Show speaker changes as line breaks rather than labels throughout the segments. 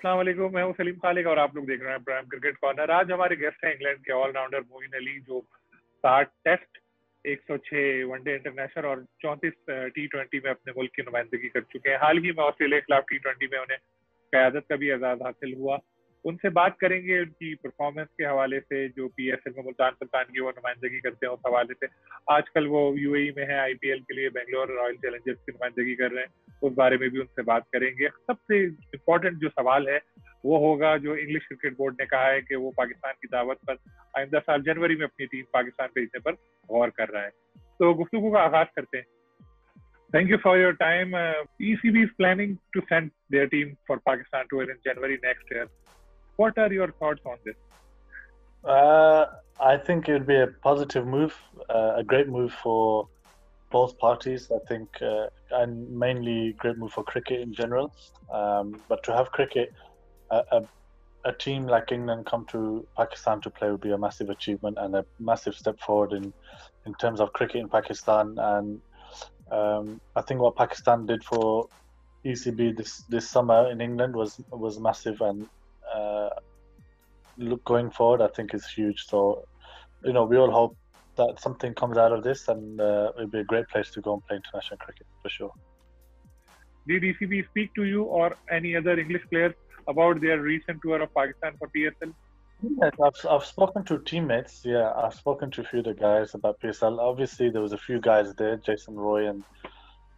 अस्सलाम वालेकुम मैं हूँ सलीम खालिक और आप लोग देख रहे हैं प्राइम क्रिकेट कॉर्नर आज हमारे गेस्ट हैं इंग्लैंड के ऑलराउंडर मोइन अली, जो साठ टेस्ट 106 वनडे इंटरनेशनल और 34 टी ट्वेंटी में अपने मुल्क की नुमाइंदगी कर चुके हैं। हाल ही में ऑस्ट्रेलिया के खिलाफ टी ट्वेंटी में उन्हें क्यादत का भी एजाज हासिल हुआ। उनसे बात करेंगे उनकी परफॉर्मेंस के हवाले से जो पी एस एल में मुल्तान सुल्तान की वो नुमाइंदगी करते हैं उस हवाले से आजकल वो यूएई e में है आई पी एल के लिए बेंगलोर रॉयल चैलेंजर्स की नुमाइंदगी कर रहे हैं उस बारे में भी उनसे बात करेंगे सबसे इम्पोर्टेंट जो सवाल है वो होगा जो इंग्लिश क्रिकेट बोर्ड ने कहा है कि वो पाकिस्तान की दावत पर आइंदा साल जनवरी में अपनी टीम पाकिस्तान भेजने पर गौर कर रहा है तो गुफ्तु का आगाज़ करते हैं Thank you for your time. Uh, ECB is planning to send their team for Pakistan tour in January next year. What are your thoughts on this?
Uh, I think it would be a positive move, uh, a great move for both parties. I think, uh, and mainly great move for cricket in general. Um, but to have cricket, a, a, a, team like England come to Pakistan to play would be a massive achievement and a massive step forward in in terms of cricket in Pakistan. And um, I think what Pakistan did for ECB this this summer in England was was massive and uh, look going forward, I think is huge. So, you know, we all hope that something comes out of this, and uh, it'll be a great place to go and play international cricket for sure.
Did ECB speak to you or any other English players about their recent tour of Pakistan for PSL?
Yes, I've, I've spoken to teammates. Yeah, I've spoken to a few of the guys about PSL. Obviously, there was a few guys there, Jason Roy and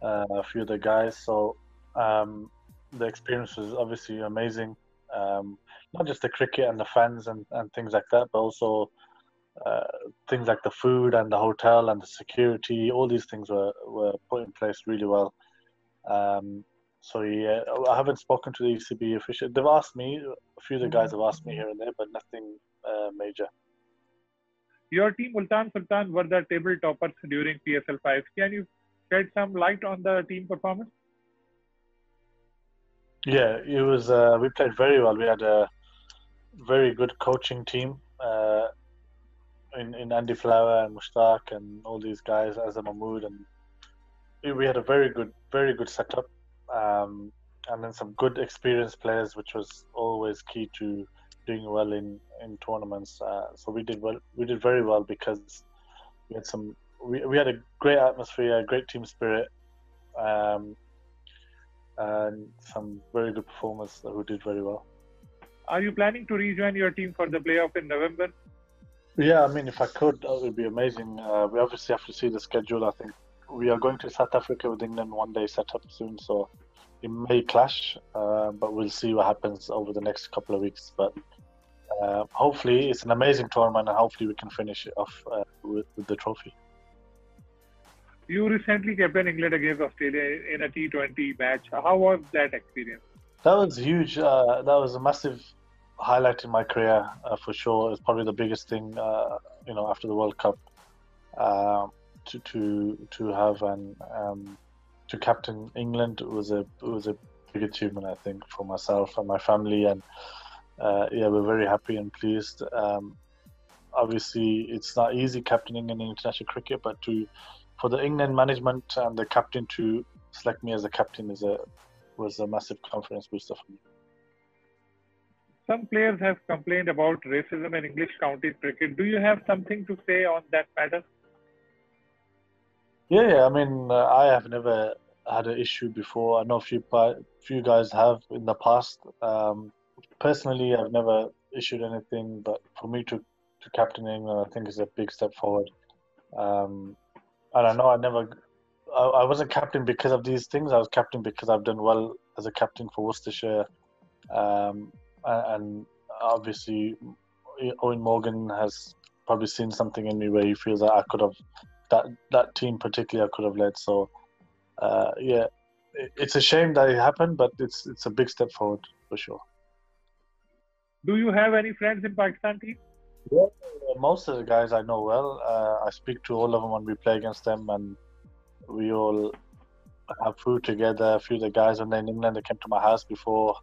uh, a few of the guys. So um, the experience was obviously amazing. Um, not just the cricket and the fans and, and things like that, but also uh, things like the food and the hotel and the security. All these things were, were put in place really well. Um, so yeah, I haven't spoken to the ECB official. They've asked me. A few of the guys have asked me here and there, but nothing uh, major.
Your team, Multan Sultan, were the table toppers during PSL 5. Can you shed some light on the team performance?
Yeah, it was. Uh, we played very well. We had a very good coaching team uh, in in Andy Flower and Mushtaq and all these guys, Azhar Mahmood, and we had a very good, very good setup, um, and then some good experienced players, which was always key to doing well in in tournaments. Uh, so we did well. We did very well because we had some. We, we had a great atmosphere, a great team spirit. Um, and some very good performers who did very well.
Are you planning to rejoin your team for the playoff in November?
Yeah, I mean, if I could, that would be amazing. Uh, we obviously have to see the schedule. I think we are going to South Africa with England one day set up soon, so it may clash, uh, but we'll see what happens over the next couple of weeks. But uh, hopefully, it's an amazing tournament, and hopefully, we can finish it off uh, with, with the trophy.
You recently captained England against Australia in a T20 match. How was that experience?
That was huge. Uh, that was a massive highlight in my career uh, for sure. It's probably the biggest thing, uh, you know, after the World Cup uh, to to to have and um, to captain England was a was a big achievement, I think, for myself and my family. And uh, yeah, we're very happy and pleased. Um, obviously, it's not easy captaining in international cricket, but to for the England management and the captain to select me as a captain is a was a massive confidence booster for me.
Some players have complained about racism in English county cricket. Do you have something to say on that matter?
Yeah, yeah. I mean, uh, I have never had an issue before. I know a few few guys have in the past. Um, personally, I've never issued anything, but for me to to captain England, I think is a big step forward. Um, and I know I never, I, I, wasn't captain because of these things. I was captain because I've done well as a captain for Worcestershire, um, and, and, obviously Eoin Morgan has probably seen something in me where he feels that I could have that that team particularly I could have led. So uh, yeah, it's a shame that it happened, but it's it's a big step forward for sure.
Do you have any friends in Pakistan team?
Yeah, most of the guys I know well. Uh, I speak to all of them when we play against them, and we all have food together. A few of the guys when they're in England, they came to my house before.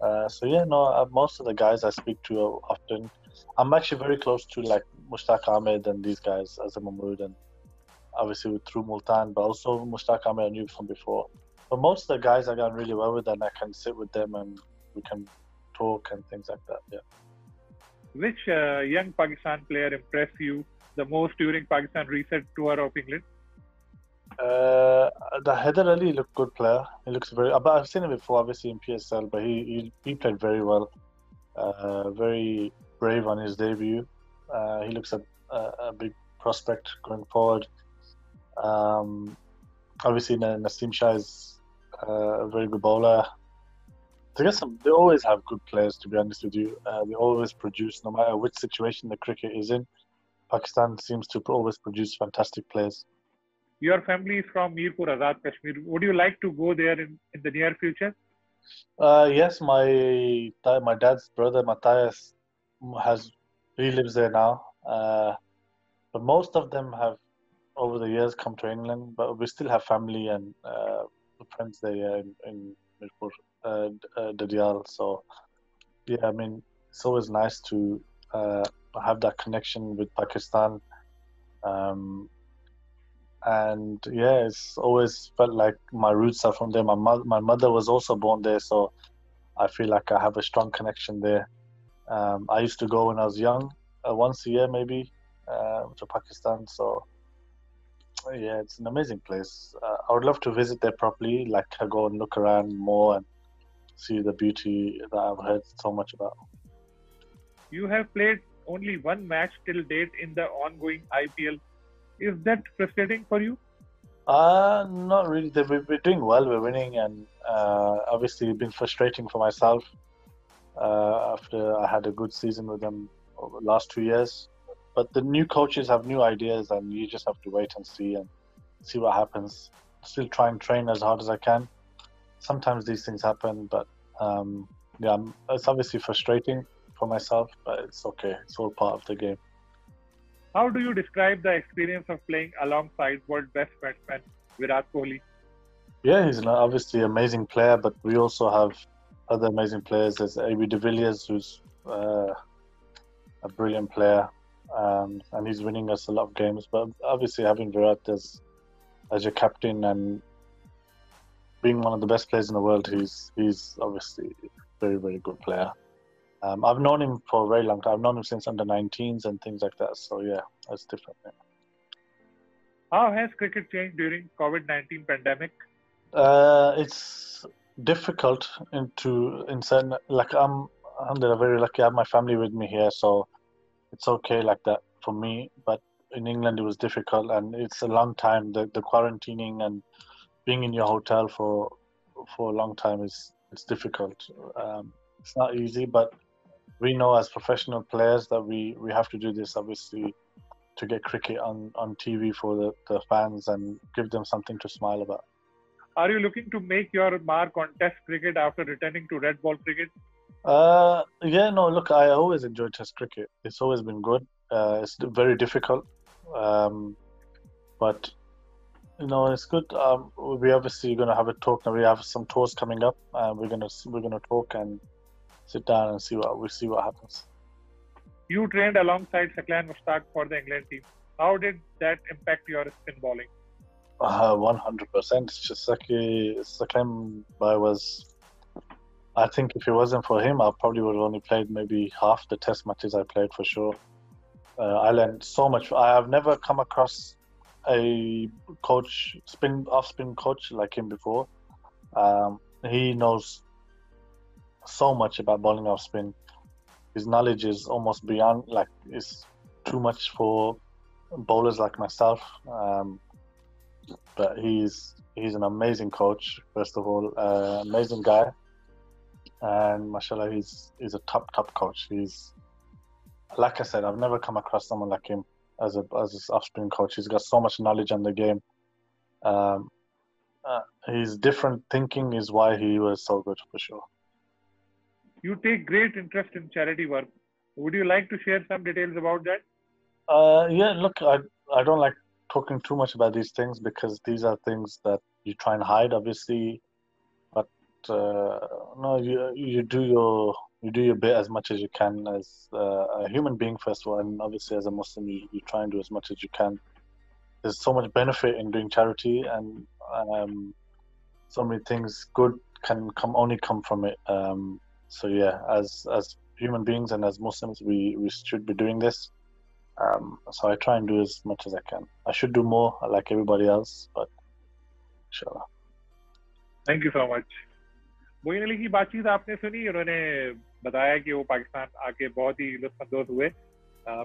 Uh, so yeah, no, uh, most of the guys I speak to often. I'm actually very close to like Mushtaq Ahmed and these guys, Azhar Mahmood, and obviously through Multan, but also Mushtaq Ahmed I knew from before. But most of the guys I got really well with, and I can sit with them and we can talk and things like that. Yeah.
Which uh, young Pakistan player impressed you the most during Pakistan recent tour of England?
Uh, the Haider Ali looked good player. He looks very. But I've seen him before, obviously in PSL, but he he, he played very well. Uh, very brave on his debut. Uh, he looks a, a, a, big prospect going forward. Um, obviously, Naseem Shah is uh, a very good bowler. I they always have good players. To be honest with you, uh, they always produce, no matter which situation the cricket is in. Pakistan seems to always produce fantastic players.
Your family is from Mirpur, Azad, Kashmir. Would you like to go there in, in the near future?
Uh, yes, my my dad's brother Matthias has he lives there now. Uh, but most of them have over the years come to England, but we still have family and uh, friends there in, in Mirpur, uh, uh, So yeah, I mean it's always nice to uh, have that connection with Pakistan. Um, and yeah, it's always felt like my roots are from there. My mother, my mother was also born there, so I feel like I have a strong connection there. Um, I used to go when I was young, uh, once a year maybe, uh, to Pakistan. So yeah, it's an amazing place. Uh, I would love to visit there properly, like go and look around more and see the beauty that I've heard so much about.
You have played only one match till date in the ongoing IPL is that frustrating for you?
Uh, not really. We're doing well. We're winning, and uh, obviously, it's been frustrating for myself uh, after I had a good season with them over the last two years. But the new coaches have new ideas, and you just have to wait and see and see what happens. Still try and train as hard as I can. Sometimes these things happen, but um, yeah, it's obviously frustrating for myself, but it's okay. It's all part of the game.
How do you describe the experience of playing alongside world best batsman Virat Kohli?
Yeah, he's obviously an amazing player, but we also have other amazing players. There's AB de Villiers, who's uh, a brilliant player, um, and he's winning us a lot of games. But obviously, having Virat as as your captain and being one of the best players in the world, he's he's obviously a very very good player. Um, I've known him for a very long time. I've known him since under 19s and things like that. So yeah, that's different. Yeah.
How has cricket changed during COVID-19 pandemic?
Uh, it's difficult into in certain like I'm I'm very lucky. I have my family with me here, so it's okay like that for me. But in England, it was difficult, and it's a long time. The the quarantining and being in your hotel for for a long time is it's difficult. Um, it's not easy, but we know as professional players that we, we have to do this obviously to get cricket on, on TV for the, the fans and give them something to smile about.
Are you looking to make your mark on Test cricket after returning to red ball cricket?
Uh, yeah, no. Look, I always enjoyed Test cricket. It's always been good. Uh, it's very difficult, um, but you know it's good. Um, we obviously going to have a talk now. We have some tours coming up, and we're gonna we're gonna talk and sit down and see what we see what happens.
You trained alongside Saqlain Mushtaq for the England team. How did that impact your spin bowling?
Uh, one hundred percent. Saki Saqlain was. I think if it wasn't for him, I probably would have only played maybe half the Test matches I played for sure. Uh, I learned so much. I have never come across a coach, spin off spin coach like him before. Um, he knows so much about bowling off spin. His knowledge is almost beyond, like, is too much for bowlers like myself. Um, but he's he's an amazing coach. First of all, uh, amazing guy, and mashallah, he's he's a top top coach. He's like I said, I've never come across someone like him as a as his off spin coach. He's got so much knowledge on the game. Um, uh, his different thinking is why he was so good for sure.
You take great interest in charity work. Would you like to share some details about that?
Uh, yeah, look, I, I don't like talking too much about these things because these are things that you try and hide, obviously. But uh, no, you you do your you do your bit as much as you can as uh, a human being first of all, and obviously as a Muslim, you, you try and do as much as you can. There's so much benefit in doing charity, and um, so many things good can come only come from it. Um, so yeah, as as human beings and as Muslims, we we should be doing this. Um, so I try and do as much as I can. I should do more, like everybody else, but inshallah.
Thank you so much. Moin Ali की बातचीत आपने सुनी उन्होंने बताया कि वो पाकिस्तान आके बहुत ही लुत्फानंदोज हुए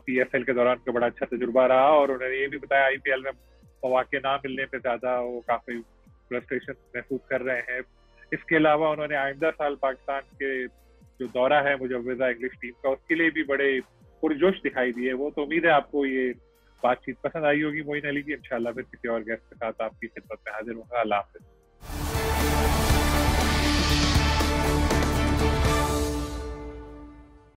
पीएसएल के दौरान का बड़ा अच्छा तजुर्बा रहा और उन्होंने ये भी बताया आईपीएल में मौके ना मिलने पे ज़्यादा वो काफ़ी फ्रस्ट्रेशन महसूस कर रहे हैं इसके अलावा उन्होंने आइंदा साल पाकिस्तान के जो दौरा है मुजवजा इंग्लिश टीम का, उसके लिए भी बड़े पुरजोश दिखाई दिए। वो तो उम्मीद है आपको ये बातचीत पसंद आई होगी, मोइन अली की। इंशाल्लाह फिर किसी और गेस्ट के साथ आपकी खिदमत में हाजिर होगा। अल्लाह हाफिज।